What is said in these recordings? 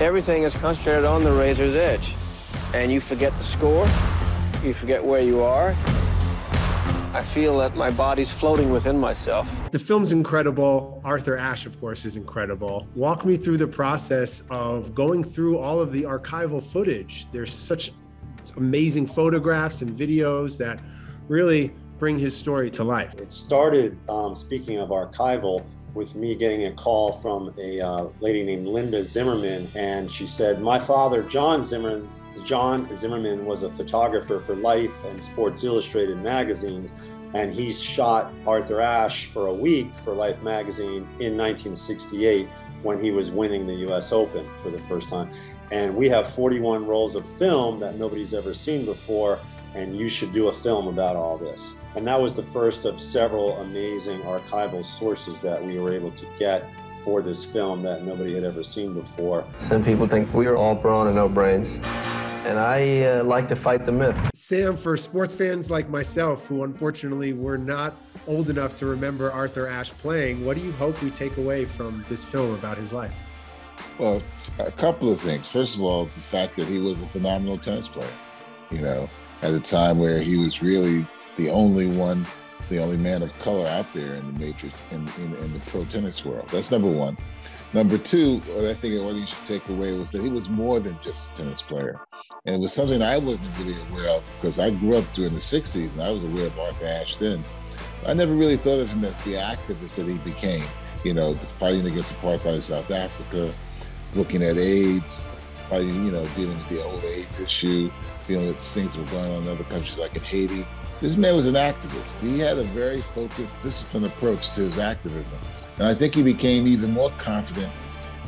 everything is concentrated on the razor's edge. And you forget the score, you forget where you are. I feel that my body's floating within myself. The film's incredible. Arthur Ashe, of course, is incredible. Walk me through the process of going through all of the archival footage. There's such amazing photographs and videos that really bring his story to life. It started, um, speaking of archival, with me getting a call from a uh, lady named Linda Zimmerman, and she said, "My father, John Zimmerman, John Zimmerman, was a photographer for Life and Sports Illustrated magazines." And he shot Arthur Ashe for a week for Life magazine in 1968 when he was winning the US Open for the first time. And we have 41 rolls of film that nobody's ever seen before and you should do a film about all this. And that was the first of several amazing archival sources that we were able to get for this film that nobody had ever seen before. Some people think we are all brawn and no brains. And I uh, like to fight the myth. Sam, for sports fans like myself, who unfortunately were not old enough to remember Arthur Ashe playing, what do you hope we take away from this film about his life? Well, a couple of things. First of all, the fact that he was a phenomenal tennis player. You know, at a time where he was really the only one, the only man of color out there in the major in, in, in the pro tennis world. That's number one. Number two, I think what you should take away was that he was more than just a tennis player. And it was something I wasn't really aware of because I grew up during the 60s and I was aware of Arthur Ashe then. I never really thought of him as the activist that he became, you know, fighting against apartheid in South Africa, looking at AIDS, fighting, you know, dealing with the old AIDS issue, dealing with things that were going on in other countries like in Haiti. This man was an activist. He had a very focused, disciplined approach to his activism. And I think he became even more confident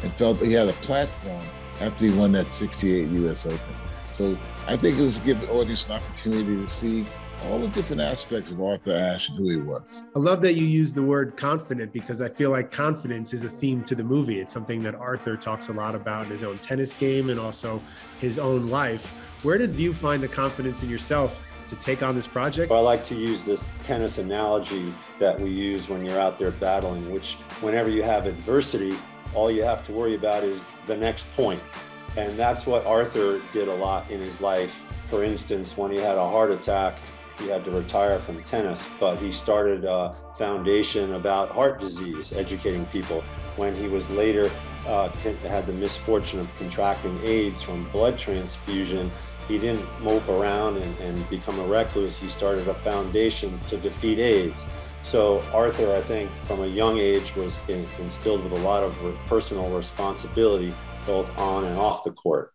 and felt he had a platform after he won that 68 US Open. So I think it was the audience an opportunity to see all the different aspects of Arthur Ashe and who he was. I love that you use the word confident because I feel like confidence is a theme to the movie. It's something that Arthur talks a lot about in his own tennis game and also his own life. Where did you find the confidence in yourself to take on this project? I like to use this tennis analogy that we use when you're out there battling, which whenever you have adversity, all you have to worry about is the next point. And that's what Arthur did a lot in his life. For instance, when he had a heart attack, he had to retire from tennis, but he started a foundation about heart disease, educating people. When he was later uh, had the misfortune of contracting AIDS from blood transfusion, he didn't mope around and, and become a recluse. He started a foundation to defeat AIDS. So Arthur, I think, from a young age, was in, instilled with a lot of personal responsibility, both on and off the court.